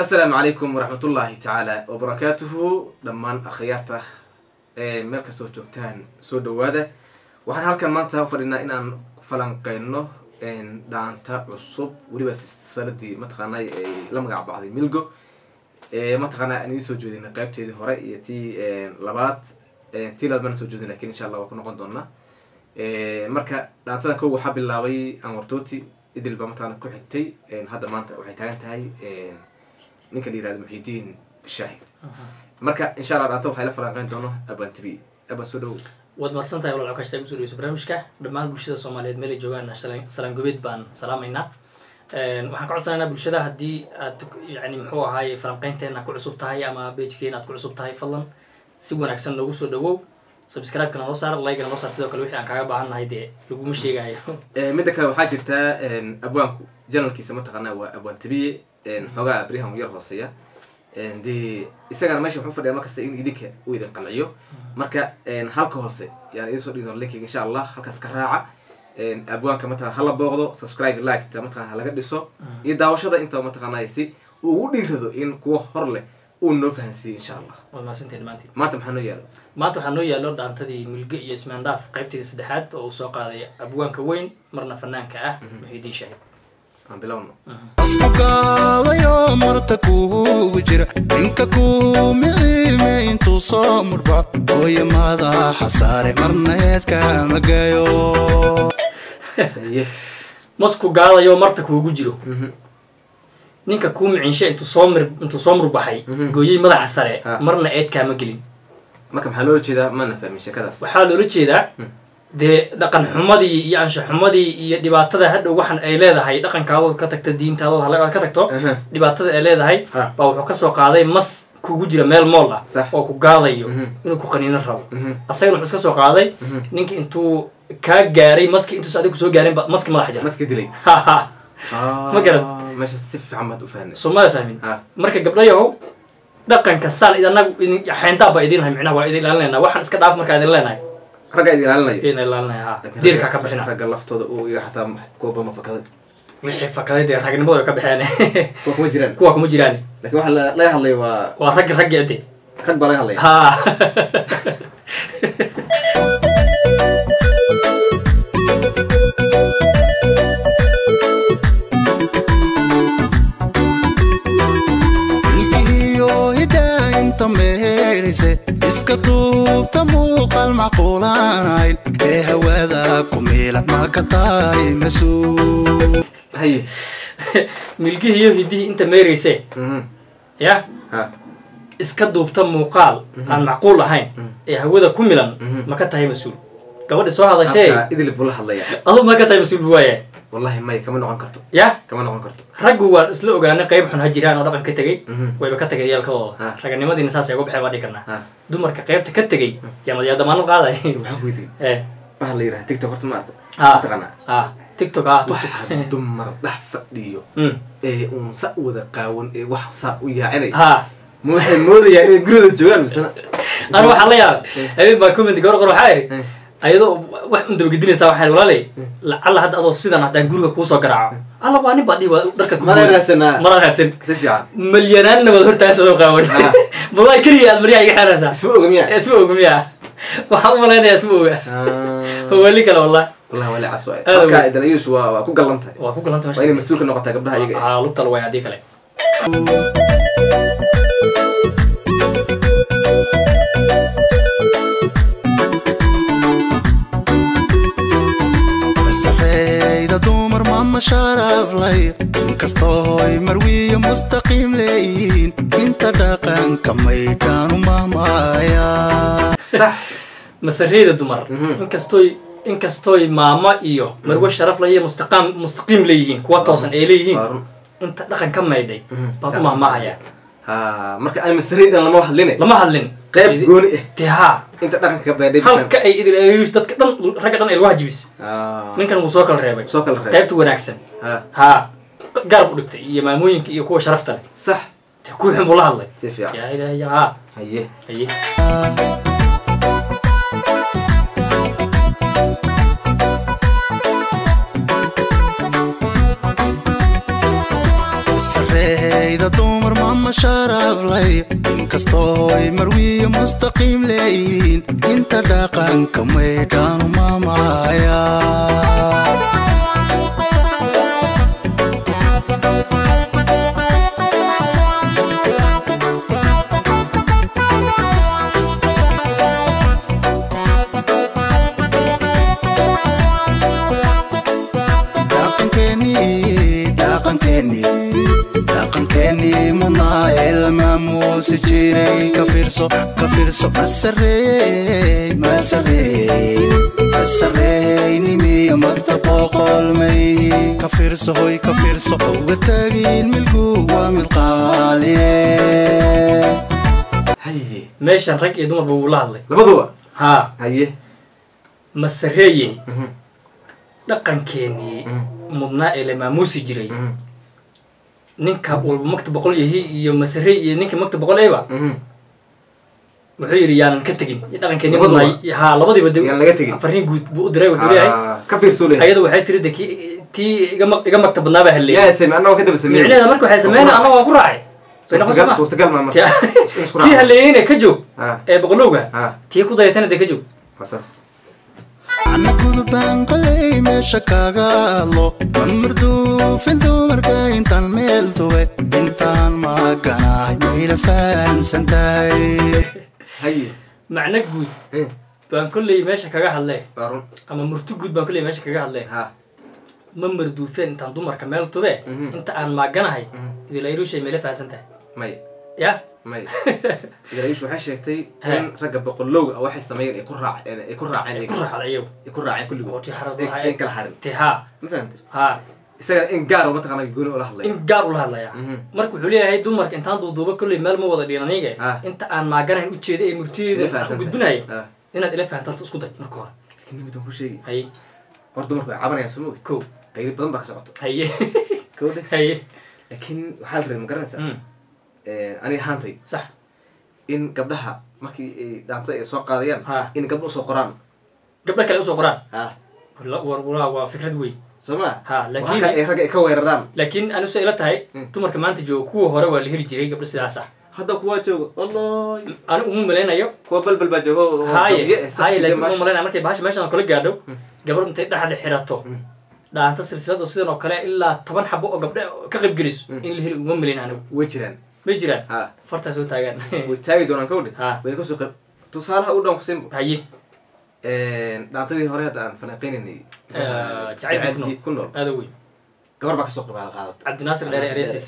asalaamu calaykum waraxmatullaahi tacaala wabarakaatuhu dhammaan akhyaarta meel kastoo joogtaan soo dhawaada waxaan halkan maanta ufadhinaa inaan falanqeyno dhaanta cusub. Weliba sanadii mataqaanay ay la magac baxday milgo mataqaana aan idiin soo jeedina qaybteedii hore iyo tii labaad. Tii labaad mana soo jeedin laakiin insha allah waa ku noqon doonaa marka dhaantadan kow waxaa bilaabay anwartoti idil baa mataqaana ku xigtay. Hadda maanta waxay taagan tahay ninka la yiraahdo muxidiin shaahid marka insha allah dhaanta waxay la falanqeyn doono aban tv aban soo dhow. Waad mahadsan tahay walaal kashtaa ku soo dhaweyso barnaamijka. Dhammaan bulshada soomaaliyeed meel ay joogaan salaan baan salaamaynaa. Waxaan ka codsanaynaa bulshada haddii aad yani muxuu ahaay falanqeynteena ku cusub tahay ama bejkeena aad ku cusub tahay fadlan si wanaagsan noogu soo dhawow subscribe-kana noo saar like-na noo saar sidoo kale wixii aan kaaga baahan nahay dee laguma sheegayo midda kale waxaa jirtaa abwaanku janalkiisa mataqaanaa waa abwaan tabiye xoogaa brihan yar hooseeya. Dee isagana meesha wuxuu fadhiya markasta in idinka uu idin qanciyo marka halka hoose yaan idin soo dhigi doona linkiga insha allah halkaas ka raaca. Abwaanka mataqana hala booqdo subscribe like mataqana halaga dhiso. Iyo daawashada intaba mataqaanaa si ugu dhiirado in kuwa hor leh uu noo fahansiiyo insha allah waad mahadsantahin dhammaantiin maanta maxaa noo yaalo maanta waxaa noo yaallo dhaantadii milge iyo ismaandhaaf qaybteedii saddexaad oo uu soo qaaday abwaanka weyn marna fanaanka ah muxiidiin shaahid aan bilowno asmugaadayo marta kuugu jira ninka kuu miciime intuu soo murba hooye madaxa saare marna heedka magayo Haye. masku gaadayo marta kuugu jiro ninka kuu micinshe intuu soo intuu soo murbaxay Mhm. gooyey madaxa sare marna eedkaama gelin. Marka maxaa loola jeedaa? Mana fahmin sheekadaas waxaa loola jeedaa Mm. dee dhaqan xumadii iyo anshax xumadii iyo dhibaatada hadhow waxan ay leedahay dhaqankaadood ka tagta diintaadood hal aad ka tagto dhibaatada ay leedahay Ha. baa wuxuu ka soo qaaday mas kugu jira meel mool ah oo ku gaadayo Mhm. inuu ku qaniino rabo. Mhm. asagana wuxuu iska soo qaaday ninka intuu kaa gaaray maski intuus adigu soo gaarin ba maski madaxa jira. Dilay Ma garad. meesha si fiican baad u fahnay soomada fahmin. Marka gabdhayahow dhaqanka saan id anagu idin xeyntaa baa idin lahay micnaha waa idin ilaalinayna. Waxaan iska dhaaf markaa idin leenahay. Ragga idin ilaalinayo idin ilaalinaya ha. Diirkaa ka bixina. ragga laftooda uu iga xataa kuwaba ma fakaday. Wixii fakaday dee ragnimadu ay ka baxeen kuwa kuma jiraan. Kuwa kuma jiraan laakiin waxa la- laga hadlaya waa waa raggi raggi ade rag baa laga hadlaya ha iska duubta muuqaal macquulaanayn ee hawada ku miilan maka tahay mas'uul. Haye milgihii iyo hidihii inta meerayse. Ya? Ha. Iska duubta muuqaal aan macquul ahayn ee hawada ku milan ma ka tahay mas'uul. Gabadhi soo hadashee adu ma ka tahay mas'uul bu waaya wallahi may kama noqon karto. Ya? Kama noqon karto. Raggu waa isla ogaanay qayb xun ha jiraan oo dhaqan ka tegey. Mhm. wayba ka tegay yaalkadooda raganimadiina saasay uga baxeen baa dhihi karnaa. Dumarka qaybta ka tegey yaa yaa damaanad qaaday ee waxaa la yidhaha tiktok horta ma arta ha mataqaanaa ha. Tiktok ah tiktok dumar dhex fadhiyo Mm. ee uun sa wada qaawan ee wax saa u yaacinay ha. Ma waxay moodayaan inay gurigooda joogaan misena? Ana waxaa la yaaba habeen baa comment gawar qor waxaa iri Eh. Ayadoo wax un dabagedinaysaa waxaa iri walaalay. Lacalla hadda adoo sidan haddaan guriga kuu soo garaaco. Alla waa nin baa dhihi waa dharkaad ku Mara raadsan fiican. Malyanaanna waad hortaanta adoo qaawan. Ha. balaa keliya aad maryaha iga xeeraysaa isma oga miya isma oga miya waxaan u malaynayaa isma oga. Hawali kale wallah wallahi wali cas waay. Aad marka wey. idan ayuus waa waa ku galan tahay waa ku galanta waa inay mas'uul ka noqotaa dumar mama sharaflay inkastooy marwiyo mustaqiim leeyihiin inta dhaqanka maydhaanu mahmaaya sax masareyda dumar Mhm. inkastooy inkastooy maamo iyo marwe sharaf laiyo mustaqaam mustaqiim leeyihiin kuwa toosan ay leeyihiin inta dhaqan ka maydhay Mhm. baan u mahmaahaya ha marka ay masareydan lama hadline lama hadlin qayb gooni ah inta dhaqanka ka beedhay halka ay idil ayuus dadka dhan ragga dhan ay lagu hajibis ninkan wuu soo kala reebay. Soo kala reeb qaybta wanaagsan. Ha. Haa garab u dhigtay iyo maamooyinka iyo kuwa sharafta leh. Sax. Te kuwii xun buu la hadlay. Si fiican. Yaa ilaahay haa haye. Haye sareyda dumar mama ma sharaflay inkastooy marwiyo mustaqiim leeyihiin inta dhaqanka maydhaanu maamaya maamuusi jiray ka fiirso ka fiirso ma sarreeyey ma sarreeyey ma sarreeyey nimiyo magda boqolmay ka fiirso hoy ka fiirso uga tagin milgu waa mid qaaliye haye meeshan rag iyo dumarba wuu la hadlay labaduba haa haye ma sarreeyey Mhm. dhaqankeenii Mhm. mudnaa ee la maamuusi jiray Mhm. Ninka walba magta boqol yahi iyo masarey iyo ninka magta boqol eba Mhm. wuxuu yidhi yaanan ka tegin haa labadiiba de Yaan laga tegin. fariin guud buu u diray wuxuu leeyahay. Ah, ayada waxay tiri de kii tii iga mag- iga magta badnaa baa halleeyay. Micneheeda marka waxay sameynaya annaga waan ku raacay. Tii- halleeyeyna ka joog ah. ee boqolowga. Ah. Tii ku dayatana de ka joog waa saas ana gudbaan koley meesha kaga hadlo. Ma marduufin dumarka intaan meel tube intaan maganahay mayla fahansan tahay haye macno guud. Eh. Baan kolley meesha kaga run ama murti guud baan kolley meesha kaga hadlee ha. Ma marduufeen intaan dumarka meel tube Mhm. inta aan maaganahay Mhm. idilayrushay meela fahansan tahay may. Ya may. Idraayish waxay sheegtay He. in ragga boqolowga ah waxay sameeyeen ay ku raaceen ay ku raaceen ay ku ay raaceen kulligood. Oo tii xarad Ay- ay kala harin haa ma fahamtid haa isagana in gaar oo mataqaana gooni ula hadlay in gaar ula hadlaya. Mhm. marka wuxuu leeyahay dumarka intaan duuduuba kolley meel ma wada dhiin aniga. Inta aan maaganayn ujeeda ee murtiyeeda inaad ila fahanto horta isku day marka hore. Ku sheegi haye hor dumarku way cabanayaan soo moogid ko qayri badan baa ka socoto. Haye kowdhe haye laakiin waxaa la rabay ma garanaysaa Mm, aniga ahaantay. Sax. In gabdhaha markii ay dhaanta ay soo qaadayaan in gabdha u soo qoraan. Gabdha kale u soo qoraan? Waa fikrad weyn. Soo ma? Kale ay ragga ay ka weeraraan. laakiin anu se ila tahay dumarka maanta jooga kuwa hore waa la heli jiray gabdho sidaas ah. Hadda kuwaa jooga wallahi ani uma malaynayo kuwa balbal baa jooga oo- oo haye eh, laakiin uma malaynaya markay bahasha meeshaan kala gaadho Mm. gabadh intay dhexda xirato. Mm. dhaanta silsilada sidan oo kale ilaa toban xabo oo gabdhe ka qayb geliso in la heli uma malayn anigu way jiraan may jiraan ha fartaa soo taagaan way taagi doonaan kowdhe Ha. way ka soo qayb tusaalaha u dhan kusinbo haye dhaantadii hore hadda aan falanqeynaynay jacayl jacaylkii ku nool aada weyn gabar baa ka soo qayb qaadatay cabdinaasir dheere eresis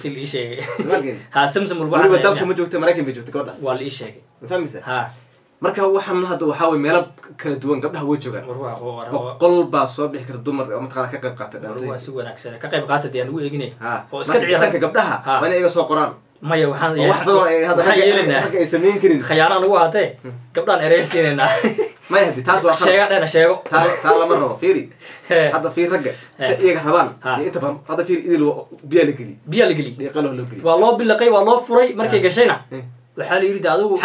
si la ii sheegay ha samsam walba dalka sameeyaa. ma joogta maraykan bay joogtay gabadhaas waa la ii sheegay ma fahmaysa ha marka waxaan hadda waxaa way meelo kala duwan gabdhaha way joogaan. Boqol baa soo bixi karta dumar oo mataqaana ka qayb qaata si wanaagsan. Ka qayb qaata dee aan ugu eeginay. Ha. Oo iska dhiciya dhanka gabdhaha Ha. waa inay iga soo qoraan. Maya waxaan wax badan waxaan yeelanaa? ay samayn karin. Khayaanaan ugu ahaatee gabdhaan erey siinaynaa maya haddi taas waa sheega dheena sheego. Taa lama rabo fiiri. Hadda fiir ragga si iyaga rabaan iyo inta badan hadda fiir idil biyaa la geliy biyaa la geliy dhiiqaloo loo geliy waa loo bilaqay waa loo furay markay Ha. gashayna. Waxaa la yidhi adigu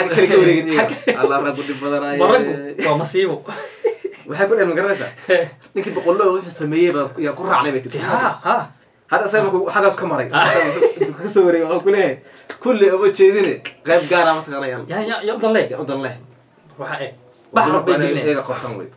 baragu waa masiibo. Waxay ku dhehen ma garanaysaa? Ninkii boqollo wuxuu sameeyey baa yaa ku raacnay bay ha. Hadda isaga markuu xaggaas ka maray Ah. intuu ka soo wareegay waxuu ku leeyahay kulli uma jeedine qayb gaara mataqaana udan le yaa u dan leh. Waxa eg baxar bay gelinaya iyaga qortan wey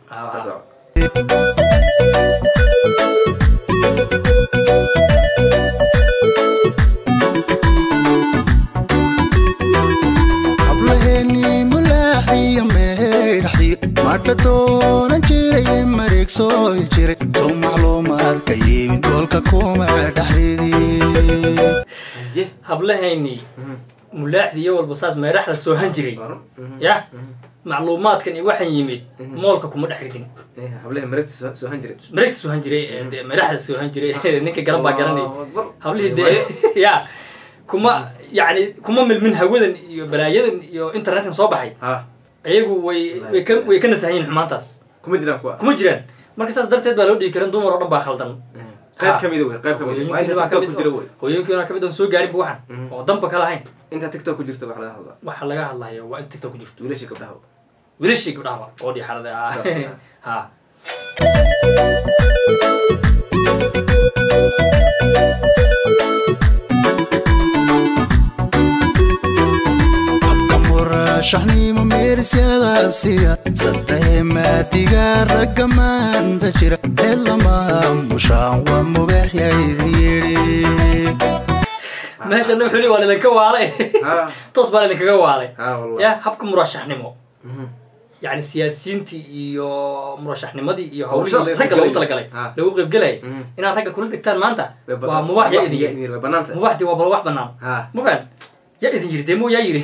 doonan macluumaadka dhoolka kuma hablahaynii. Mhm. mulaaxdii iyo walba saas meeraxda soohan jiray. Ya Mhm. macluumaadkan iyo waxaan yimid Mhm. moolka kuma dhex ridin Eh, mareegta soo- soohan jiray. Mareegta soohan jiray meeraxda soohan jiray. Ninka garan baa garanay. hablihii dee ya kuma yacni kuma milmin hawadan iyo balaayadan iyo internetkan soo baxay iyagu way way ka nasahan yihiin xumaantaas kuma jiraan kuwa. Kuma jiraan. Marka saas darteed baa loo dhigi karan dumar oo dhan baa khaldan. Qayb Ha. kamida wey qayb ka mid ku jira wey hooyooyinkiina ka mid on soo gaarinba waxan. Mhm. oo danba ka lahayn inta tiktok ku jirta wax laga hadlaa waxa laga hadlayo waa in tiktok ku jirto. Wiilashii gabdhaha wiilashii gabdhahaba oo dhixarada ah. Ha murashaxnimo meerisyadaasiya sadaye maadiga ragga maanta jira ee lama mushaan waa mubeexya idin yidhi meeshana wuxuu li waa lidinka waalay toos baa lidinkaga waalay ya habka murashaxnimo yani siyaasiyiintii iyo murashaxnimadii iyo hawlihii ragga lagu talagalay lagu qaybgalayay Mhm. inaad ragga kula dhigtaan maanta waa mubaax yaa idin yaa yiri idin way banaanta mubaaxdi waa bal wax banaan ma fahan yaa idin yiri demo yaa yiri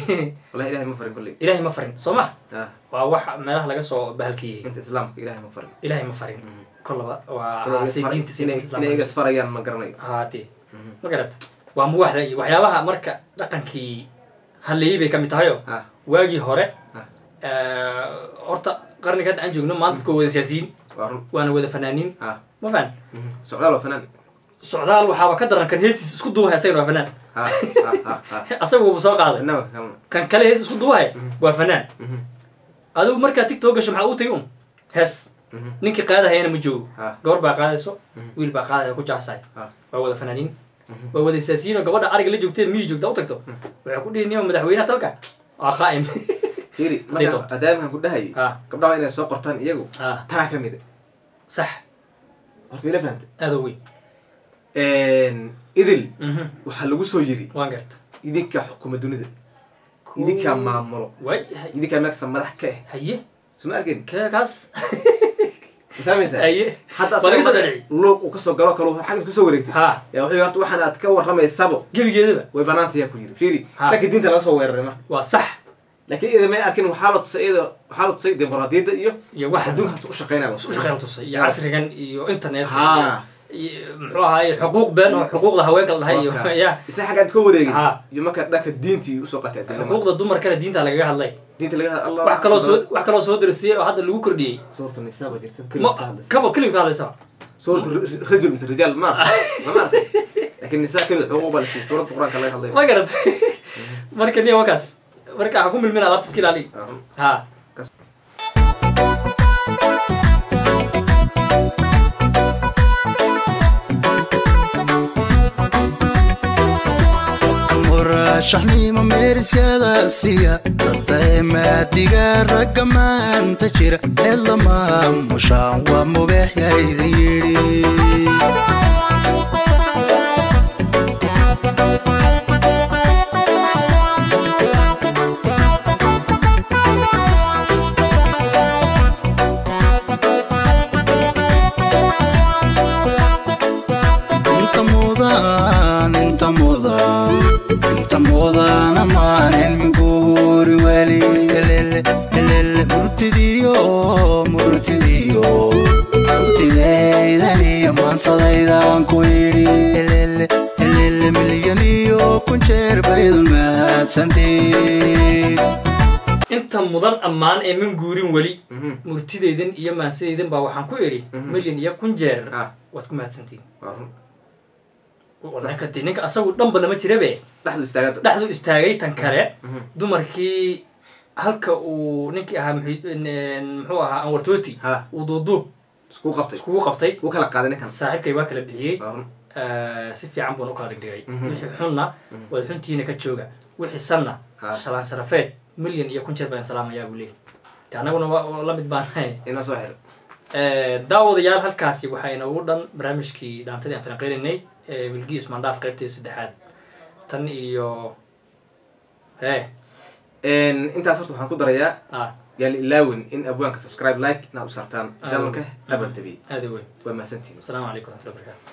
wallahi ilahay ma farin kolley ilaahay ma farin. Soo ma ha waa wax meelaha laga soo bahalkiyey inta islaamka ilahay ma farin. Ilaahay ma farin. Mhm. kollaba waa Inay aasay isfar- diinta si inay diinta inay iga islaamka farayaan ma garanayo haati. Mhm. ma garat waa mubaaxda iyo waxyaabaha marka dhaqankii halleeyey bay ka mid tahayo. Ha waagii hore ha eh, horta qarniga hadda aan joogno maanta dadka waa wada siyaasiyiin waana wada fanaaniin. Ma fahan Mhm. socdaal waa fanaan. Socdaal waxaaba ka daran kan heestiis isku duubahay asagana waa fanaan asaga wuuba soo qaaday. Kan kale hees isku duubahay Mhm. waa fanaan. Mhm. adigu markaa tiktok gasho maxaa u tagi un hees. Mhm. ninkii qaadahayana ma joogo. Gabar baa qaadayso wiil baa qaadaya ku jaasay ha. Waa wada fanaaniin waa wada siyaasiyiin oo gabadha ariga la joogtee miyi joogta u tagto. Waxay ku dhihi nima madaxweynaha dalka. Waa qaa'im fiiri marka ku dhahayay ha. gabdhaha inay soo qortaan iyagu. Tanaa ka mid a. Sax. Horta ila fahanta aada weyn idil. Mhm. waxaa lagu soo yiri. Idinkaa xukuma dunida. Idinkaa maamulo idinkaa meegsa madax ka ah haye. Suma arkin. Kee kaas. Ma fahmaysaa haye. Hadda Waa laga soo asaga dhacay. luuq uu ka soo galo kalo xagga ka soo wareegtay. Ha. Yaa wuxuu horta waxaan aad ka warramaysabo. Gebigeedaba. Way banaanta yaa ku yiri. Fiiri Ha. dhanka diinta laga soo weeraray marka. Waa sax. Laakiin iyada may arkin waxaa la tusay iyada waxaa la tusay dimuqraadiyadda iyo iyo waxa adduunka hata u shaqeynaya la isku tusay. shaqeyn tusay iyo casrigan iyo internet ha. iyo muxuu ahaye xuquuq been oo xuquuqda haweenka la dhahay iyo Waa ya isa xagga aad ka wareegin Ha. iyo marka dhanka diintii u soo qatay adilama xuquuqda dumarkana diinta lagaga hadlay. Diinta laga allah wax kaloo soo wax kaloo soo darsiyey oo hadda lagu kordhiyey. Suuratu nisaa baa jirta ma kaba keliga ka hadlaysa suuratu rajul mise rijaal ma ma ma laakiin nisaa kelid xuquuq baa la siiyey. Suuradda qur'aanka laga hadlayo ma garat marka niya wakaas. Marka ha ku milmina alaabta iska ilaali. Ha murashaxnimo meerisyadaasiya sadaye maadiga ragga maanta jira ee lama mushaan waa mubeexya idin yidhi inta mudan ammaan ee min guurin weli. Mhm. murtideydan iyo maansideydan baa waxaan ku idhi Mhm. milyan iyo kun jeer. Ha. waad ku mahadsantiin run ninka asagu dhanba lama jirabe dhexdu istaagay. Tan kale. Mhm. dumarkii halka uu ninkii ahaa muxuu ahaa anwar tooti ha. Uu duuduub iskugu qabtay. saaxiibkay waa kala bixiyey. Si fiican buuna u kala dhigdhigay. Wixii xunna waad xuntiina ka jooga. Wixii sanna Ha. shalaan sharafeed milyan iyo kun jeer baan salaamayaa buu leeyahy de annaguna waa waa la mid baan nahay inoo soo xir. Eh, daawadayaal halkaasi waxaa inoogu dhan barnaamijkii dhaantadii aan falanqeynaynay ee wilgi ismaandhaaf qaybtii saddexaad. Tan iyo he intaas horta waxaan ku darayaa ah. yaali ilaawin in abwaanka subscribe like inaad u sartaan Ah. janalka aban tabi aada weyn. Waa mahadsantihin asalaamu calaykum waraxmatullahi wabarakatu